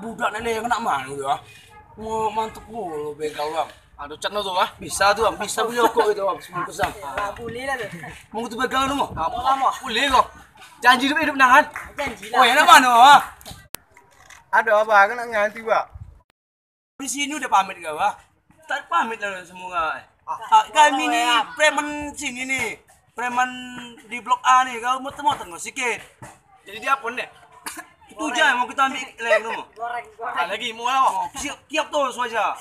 budak nele yang nak mana tu ah. Mau mantap mulu begal bang. Aduh cat tuh ah. Bisa tuh bang, bisa beli rokok itu bang, sebelum pesan. Ah, boleh lah tu. Mau tu begal tu mau? Apa lama? Boleh kok. Janji hidup hidup nangan. Janji Oh, lah. yang nak mana ah? Ada apa? Kan nak nganti pak. Di sini udah pamit gak wah? Tak pamit lah semua. Ah, kami ni preman sini nih. Preman di blok A nih, kau mau temu tengok sikit. Jadi dia pun deh. Mau kita ambil lem tu. Goreng, goreng. Ah, lagi mau lah. Oh, siap, siap tu saja.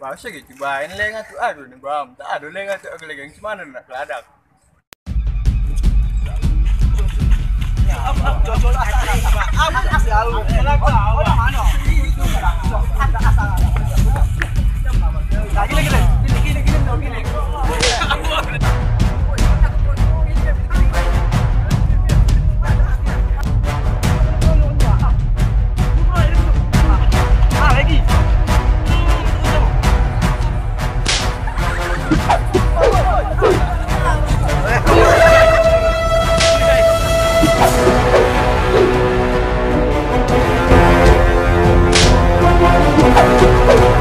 Bahasa gitu. Bain lengan tu aduh ni bam. Tak ada lengan tu aku lagi mana nak keladak. Lagi Eh, jangan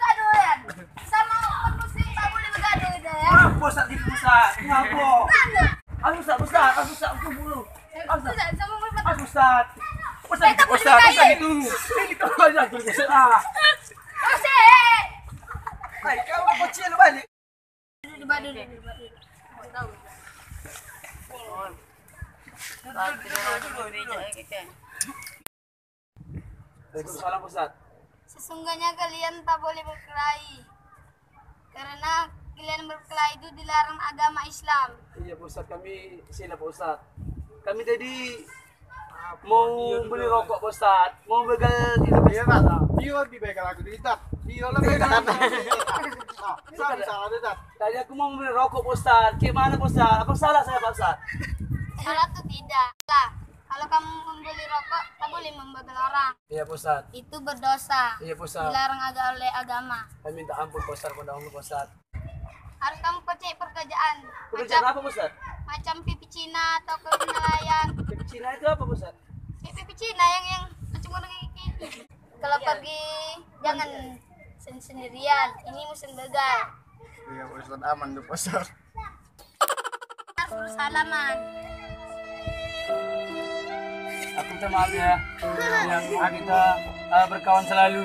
gaduhan. Sama orang muslim tak di. Tidak? Di. Tahu. Waalaikumsalam Ustaz. Sesungguhnya kalian tak boleh berkelahi. Karena kalian berkelahi itu dilarang agama Islam. Iya Pak Ustaz, kami sila Pak Ustaz. Kami tadi mau beli rokok Pak Ustaz. Mau begal itu Iya tak? Dia lebih baik aku di aku. Salah salah. Tadi aku mau beli rokok Ustaz. Gimana Ustaz? Apa salah saya Pak Ustaz? Salah itu tidak. Lah, kalau kamu membeli rokok, tak boleh membegal orang. Iya Pak Ustaz. Itu berdosa. Iya Pak Ustaz. Dilarang aga oleh agama. Kami minta ampun Pak Ustaz pada Allah Pak Ustaz. Harus kamu percaya pekerjaan. Pekerjaan Macam, apa Pak Ustaz? macam pipi Cina atau ke nelayan. Pipi Cina itu apa Pak Ustaz? Pipi Cina yang yang orang gigi. Kalau pergi jangan sen- sendirian. Ini musim begal. Iya Ustaz aman tuh pasar. Harus bersalaman. Aku minta maaf ya. Yang kita uh, berkawan selalu.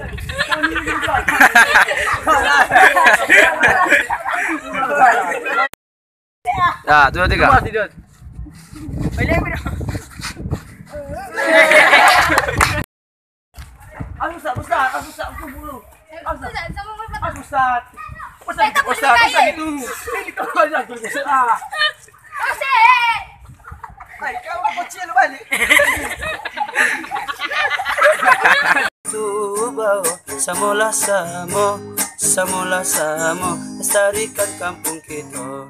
Ya, dua tiga. Aduh Ustaz, Ustaz, aduh Ustaz, aku bulu. Ustaz, sama Ustaz. Aduh Ustaz. Ustaz, Kita Ustaz. Ustaz itu. Ini kau aja tuh. Ah. Ustaz. Hai, kau apa kecil balik? Sa mula sa mo, sa mula kampung kito.